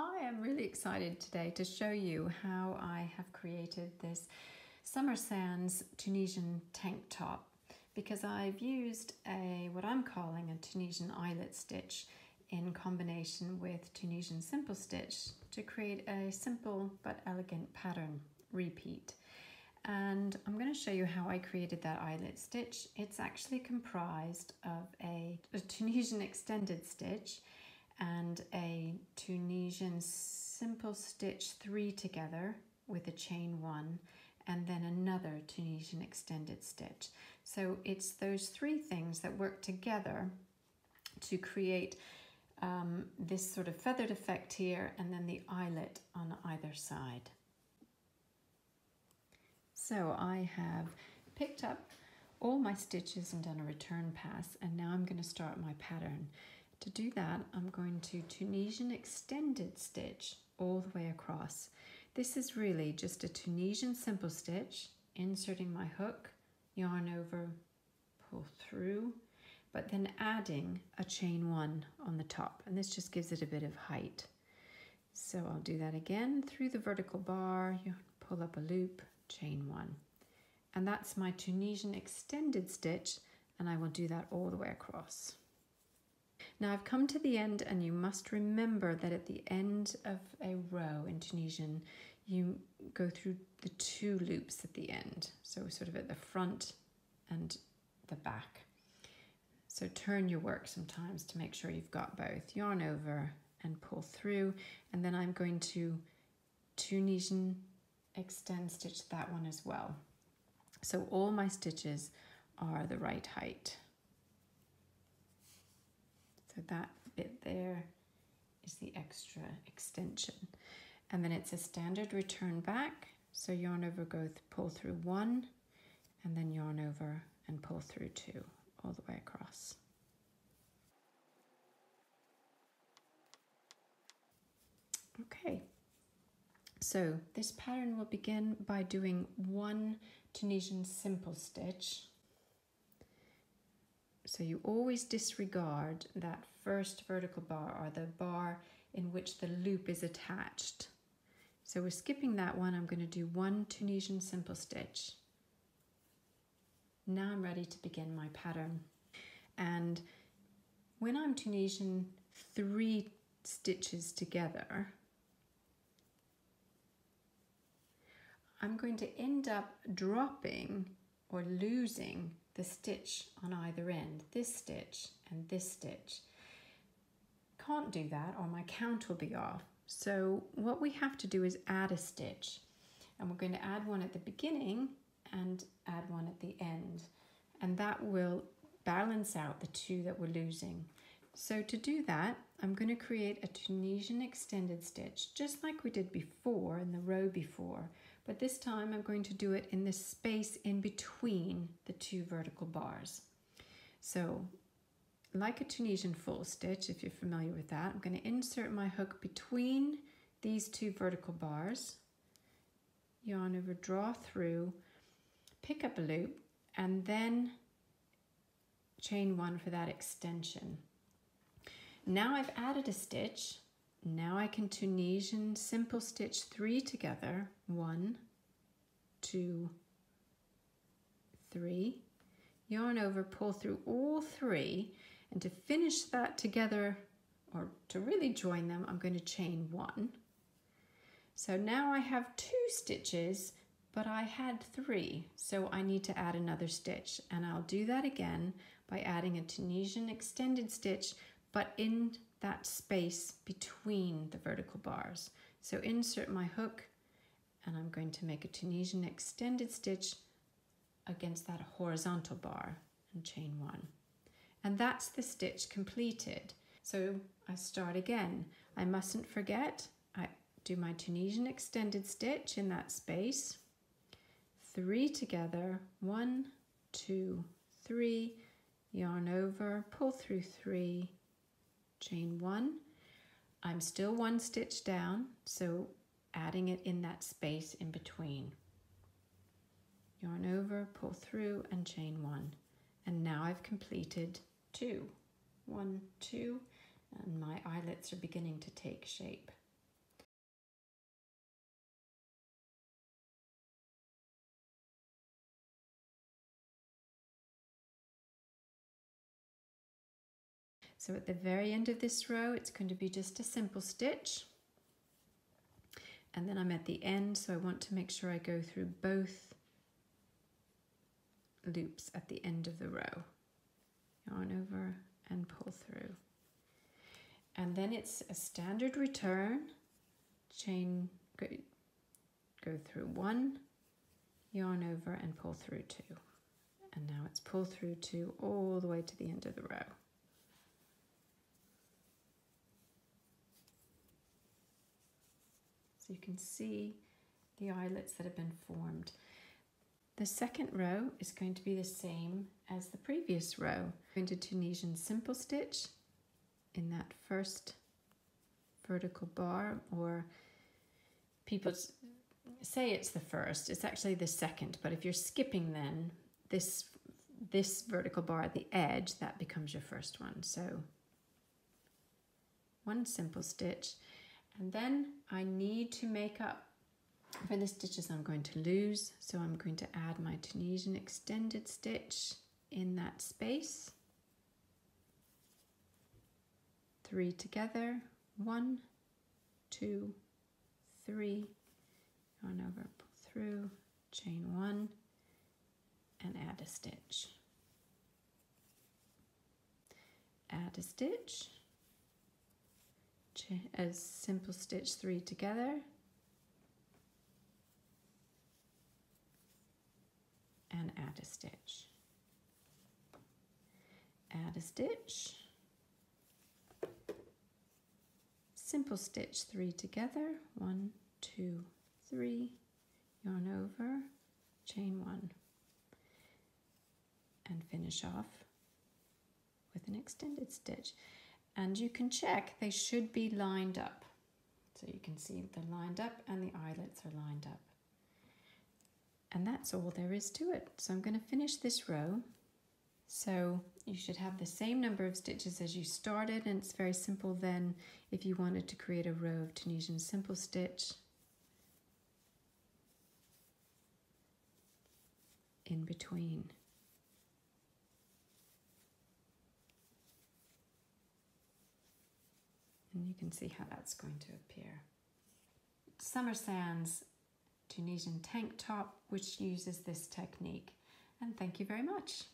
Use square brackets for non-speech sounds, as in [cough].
I am really excited today to show you how I have created this Summer Sands Tunisian tank top because I've used a what I'm calling a Tunisian eyelet stitch in combination with Tunisian simple stitch to create a simple but elegant pattern repeat. And I'm going to show you how I created that eyelet stitch. It's actually comprised of a, a Tunisian [laughs] extended stitch and a Tunisian simple stitch three together with a chain one and then another Tunisian extended stitch. So it's those three things that work together to create um, this sort of feathered effect here and then the eyelet on either side. So I have picked up all my stitches and done a return pass and now I'm going to start my pattern. To do that, I'm going to Tunisian extended stitch all the way across. This is really just a Tunisian simple stitch, inserting my hook, yarn over, pull through, but then adding a chain one on the top. And this just gives it a bit of height. So I'll do that again through the vertical bar, you pull up a loop, chain one. And that's my Tunisian extended stitch, and I will do that all the way across. Now I've come to the end and you must remember that at the end of a row in Tunisian, you go through the two loops at the end. So sort of at the front and the back. So turn your work sometimes to make sure you've got both. Yarn over and pull through. And then I'm going to Tunisian extend stitch that one as well. So all my stitches are the right height. That bit there is the extra extension. And then it's a standard return back. So yarn over, go th pull through one, and then yarn over and pull through two all the way across. Okay, so this pattern will begin by doing one Tunisian simple stitch so you always disregard that first vertical bar or the bar in which the loop is attached. So we're skipping that one. I'm going to do one Tunisian simple stitch. Now I'm ready to begin my pattern. And when I'm Tunisian three stitches together, I'm going to end up dropping or losing the stitch on either end, this stitch and this stitch. Can't do that or my count will be off. So what we have to do is add a stitch and we're going to add one at the beginning and add one at the end and that will balance out the two that we're losing. So to do that, I'm going to create a Tunisian extended stitch, just like we did before in the row before, but this time I'm going to do it in the space in between the two vertical bars. So like a Tunisian full stitch, if you're familiar with that, I'm going to insert my hook between these two vertical bars, yarn over, draw through, pick up a loop, and then chain one for that extension. Now I've added a stitch now I can Tunisian simple stitch three together. One, two, three. Yarn over, pull through all three. And to finish that together, or to really join them, I'm going to chain one. So now I have two stitches, but I had three. So I need to add another stitch. And I'll do that again by adding a Tunisian extended stitch, but in that space between the vertical bars. So insert my hook and I'm going to make a Tunisian extended stitch against that horizontal bar and chain one. And that's the stitch completed. So I start again. I mustn't forget, I do my Tunisian extended stitch in that space, three together, one, two, three, yarn over, pull through three, chain one. I'm still one stitch down, so adding it in that space in between. Yarn over, pull through and chain one. And now I've completed two. One, two, and my eyelets are beginning to take shape. So at the very end of this row, it's going to be just a simple stitch. And then I'm at the end, so I want to make sure I go through both loops at the end of the row. Yarn over and pull through. And then it's a standard return, chain, go, go through one, yarn over and pull through two. And now it's pull through two all the way to the end of the row. So you can see the eyelets that have been formed. The second row is going to be the same as the previous row. Going to Tunisian simple stitch in that first vertical bar or people say it's the first, it's actually the second, but if you're skipping then this this vertical bar at the edge, that becomes your first one. So one simple stitch and then I need to make up for the stitches I'm going to lose. So I'm going to add my Tunisian extended stitch in that space. Three together, one, two, three, yarn over, pull through, chain one, and add a stitch. Add a stitch, as simple stitch three together, and add a stitch. Add a stitch, simple stitch three together, one, two, three, yarn over, chain one, and finish off with an extended stitch. And you can check they should be lined up. So you can see they're lined up and the eyelets are lined up. And that's all there is to it. So I'm going to finish this row. So you should have the same number of stitches as you started and it's very simple then if you wanted to create a row of Tunisian simple stitch in between. And you can see how that's going to appear. Summer Sands Tunisian tank top, which uses this technique. And thank you very much.